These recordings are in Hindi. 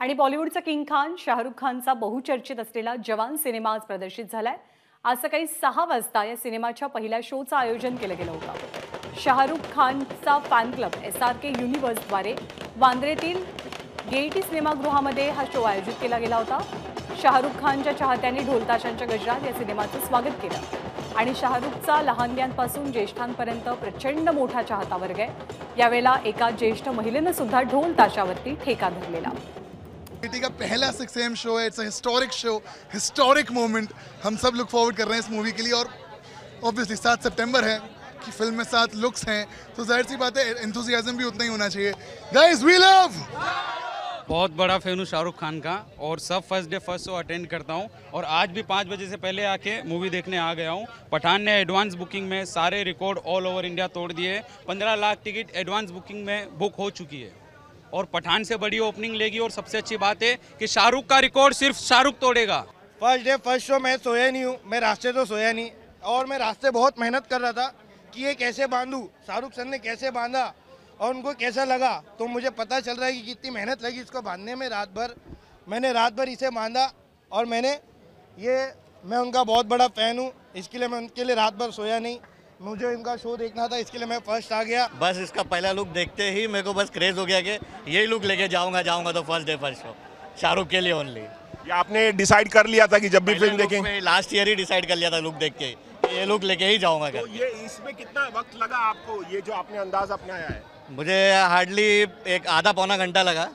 आणि बॉलिवूडचा किंग खान शाहरुख खानचा बहुचर्चित असलेला जवान सिनेमा आज प्रदर्शित झालाय. आज सकाळी सहा वाजता या सिनेमाच्या पहिल्या शोचं आयोजन केलं गेलं होतं. शाहरुख खानचा फॅन क्लब एस आर के युनिव्हर्सद्वारे वांद्रेतील गेईटी सिनेमागृहामध्ये हा शो आयोजित केला गेला होता. शाहरुख खानच्या चाहत्यांनी ढोलताशांच्या गजरात या सिनेमाचं स्वागत केलं. आणि शाहरुखचा लहानग्यांपासून ज्येष्ठांपर्यंत प्रचंड मोठा चाहता वर्ग आहे. यावेळेला एका ज्येष्ठ महिलेनं सुद्धा ढोल ताशावरती ठेका धरलेला. बेटी का पहला सिक्स एम शो है it's a historic show historic moment हम सब लुक फॉरवर्ड कर रहे हैं इस मूवी के लिए और ऑब्वियसली सात सितंबर है कि फ़िल्म में सात लुक्स हैं। तो ज़ाहिर सी बात है एंथुजियाज्म भी उतना ही होना चाहिए। गाइस वी लव बहुत बड़ा फ़ैन हूँ शाहरुख खान का और सब first day first show attend करता हूँ। और आज भी पाँच बजे से पहले आके मूवी देखने आ गया हूँ। पठान ने एडवांस बुकिंग में सारे रिकॉर्ड ऑल ओवर इंडिया तोड़ दिए। पंद्रह लाख टिकट एडवांस बुकिंग में बुक हो चुकी है। और पठान से बड़ी ओपनिंग लेगी और सबसे अच्छी बात है कि शाहरुख का रिकॉर्ड सिर्फ़ शाहरुख तोड़ेगा। फ़र्स्ट डे फ़र्स्ट शो मैं सोया नहीं हूँ, मैं रास्ते तो सोया नहीं। और मैं रास्ते बहुत मेहनत कर रहा था कि ये कैसे बांधूँ, शाहरुख सर ने कैसे बांधा और उनको कैसा लगा तो मुझे पता चल रहा है कि कितनी मेहनत लगी इसको बांधने में रात भर। मैंने रात भर इसे बांधा और मैंने ये, मैं उनका बहुत बड़ा फ़ैन हूँ, इसके लिए मैं उनके लिए रात भर सोया नहीं। मुझे इनका शो देखना था इसके लिए मैं फ़र्स्ट आ गया। बस इसका पहला लुक देखते ही मेरे को बस क्रेज हो गया कि यही लुक लेके जाऊँगा जाऊँगा तो first day first show Shahrukh के लिए ओनली ये आपने डिसाइड कर लिया था कि जब भी फ़िल्म देखेंगे लास्ट ईयर ही डिसाइड कर लिया था लुक देख के। ये लुक लेके ही जाऊँगा तो ये इसमें कितना वक्त लगा आपको ये जो आपने अंदाज अपनाया है? मुझे हार्डली एक आधा पौना घंटा लगा।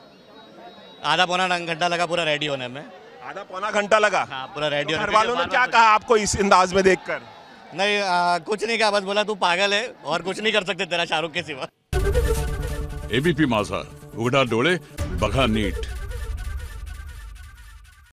आधा पौना घंटा लगा पूरा रेडी होने में। आधा पौना घंटा लगा? हाँ पूरा रेडी तो होने घर वालों ने क्या कहा आपको इस अंदाज में देखकर? नहीं आ, कुछ नहीं कहा बस बोला तू पागल है और कुछ नहीं कर सकते तेरा शाहरुख के सिवा. एबीपी माझा उघडा डोले बघा नीट।